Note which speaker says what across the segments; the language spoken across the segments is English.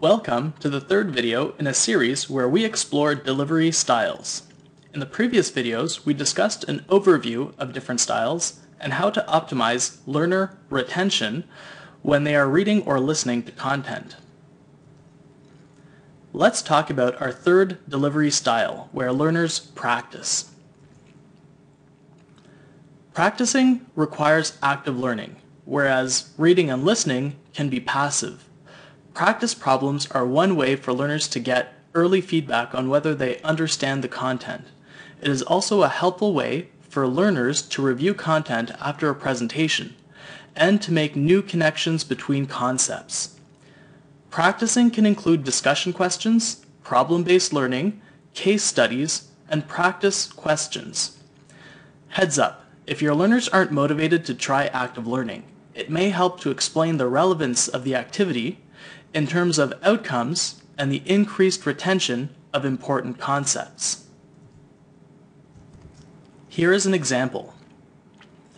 Speaker 1: Welcome to the third video in a series where we explore delivery styles. In the previous videos, we discussed an overview of different styles and how to optimize learner retention when they are reading or listening to content. Let's talk about our third delivery style, where learners practice. Practicing requires active learning, whereas reading and listening can be passive. Practice problems are one way for learners to get early feedback on whether they understand the content. It is also a helpful way for learners to review content after a presentation and to make new connections between concepts. Practicing can include discussion questions, problem-based learning, case studies, and practice questions. Heads up, if your learners aren't motivated to try active learning, it may help to explain the relevance of the activity in terms of outcomes and the increased retention of important concepts. Here is an example.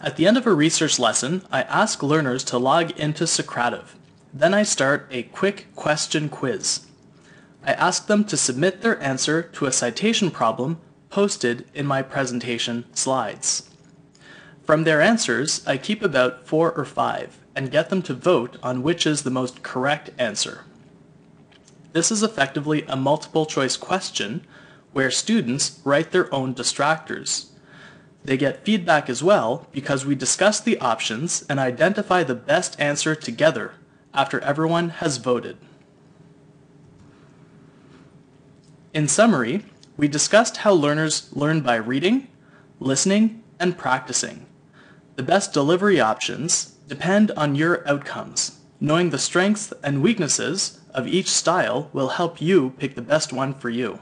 Speaker 1: At the end of a research lesson, I ask learners to log into Socrative. Then I start a quick question quiz. I ask them to submit their answer to a citation problem posted in my presentation slides. From their answers, I keep about four or five and get them to vote on which is the most correct answer. This is effectively a multiple choice question where students write their own distractors. They get feedback as well because we discuss the options and identify the best answer together after everyone has voted. In summary, we discussed how learners learn by reading, listening, and practicing. The best delivery options depend on your outcomes. Knowing the strengths and weaknesses of each style will help you pick the best one for you.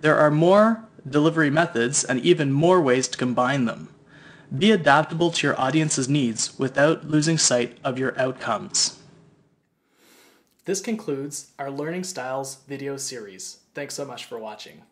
Speaker 1: There are more delivery methods and even more ways to combine them. Be adaptable to your audience's needs without losing sight of your outcomes. This concludes our Learning Styles video series. Thanks so much for watching.